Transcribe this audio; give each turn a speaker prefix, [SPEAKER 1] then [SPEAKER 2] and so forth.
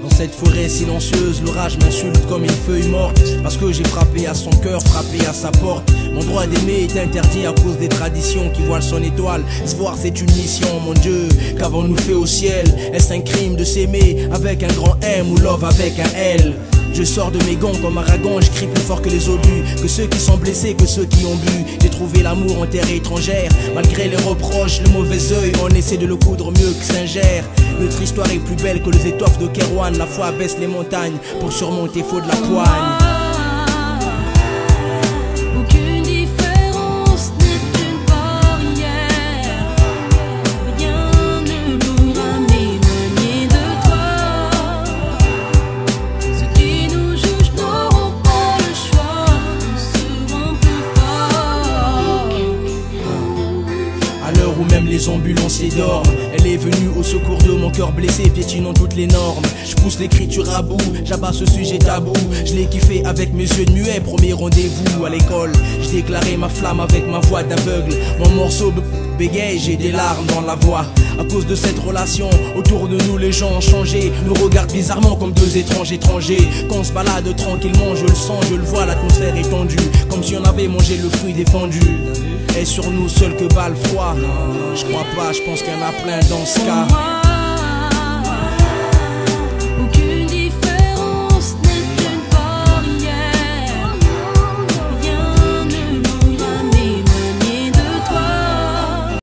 [SPEAKER 1] Dans cette forêt silencieuse, l'orage m'insulte comme une feuille morte. Parce que j'ai frappé à son cœur, frappé à sa porte. Mon droit d'aimer est interdit à cause des traditions qui voilent son étoile. Se voir, c'est une mission, mon Dieu. Qu'avons-nous fait au ciel? Est-ce un crime de s'aimer avec un grand M ou love avec un L? Je sors de mes gants comme Aragon, je crie plus fort que les obus, que ceux qui sont blessés, que ceux qui ont bu. J'ai trouvé l'amour en terre étrangère, malgré les reproches, le mauvais œil, on essaie de le coudre mieux que Saint-Gère. Notre histoire est plus belle que les étoffes de Kerouan, la foi baisse les montagnes pour surmonter faux de la poigne. L'heure où même les ambulanciers dorment, elle est venue au secours de mon cœur blessé, piétinant toutes les normes. Je pousse l'écriture à bout, j'abats ce sujet tabou. Je l'ai kiffé avec mes yeux de muet, premier rendez-vous à l'école. J'ai déclaré ma flamme avec ma voix d'aveugle. Mon morceau bégaye, j'ai des larmes dans la voix. À cause de cette relation, autour de nous les gens ont changé. Nous regardent bizarrement comme deux étranges étrangers. Quand on se balade tranquillement, je le sens, je le vois, l'atmosphère est tendue. Comme si on avait mangé le fruit défendu. Et sur nous seul que bat le froid Je crois pas, je pense qu'il y en a plein dans ce cas